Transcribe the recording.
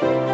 ます